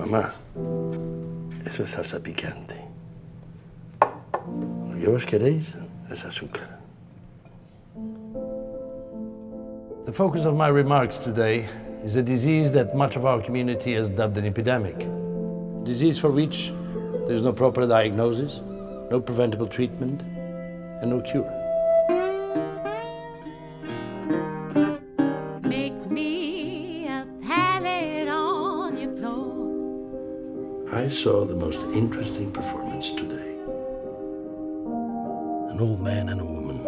Mamá, eso es salsa picante. Lo que vos queréis es azúcar. The focus of my remarks today is a disease that much of our community has dubbed an epidemic. Disease for which there is no proper diagnosis, no preventable treatment, and no cure. I saw the most interesting performance today. An old man and a woman.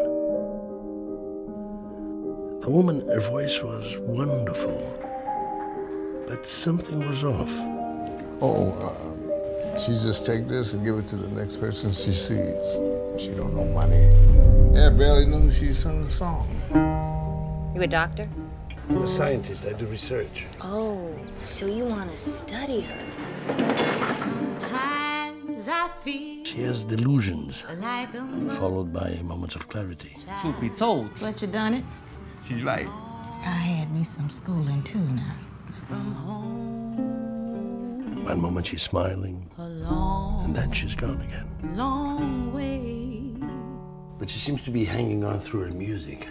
The woman, her voice was wonderful, but something was off. Oh, uh, she just take this and give it to the next person she sees. She don't know money. Yeah, barely knew she sung a song. You a doctor? I'm a scientist, I do research. Oh, so you want to study her? Sometimes She has delusions, like a mother. followed by moments of clarity. Truth be told, But you done it? she's right. I had me some schooling too now. from home. One moment she's smiling, long, and then she's gone again. long way. But she seems to be hanging on through her music.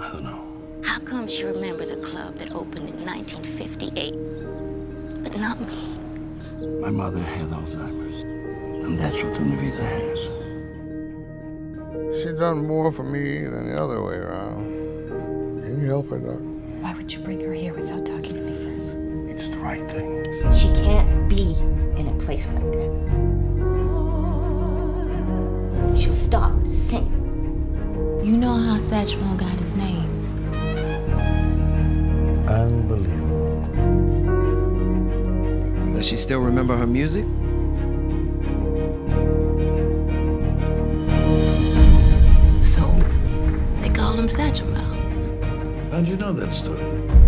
I don't know. How come she remembers a club that opened in 1958? But not me. My mother had Alzheimer's, and that's what the Una Vida has. She done more for me than the other way around. Can you help her, Doc? Why would you bring her here without talking to me first? It's the right thing. She can't be in a place like that. She'll stop singing. You know how Satchmo got his name? Unbelievable. Does she still remember her music? Him Satchmo. How'd you know that story?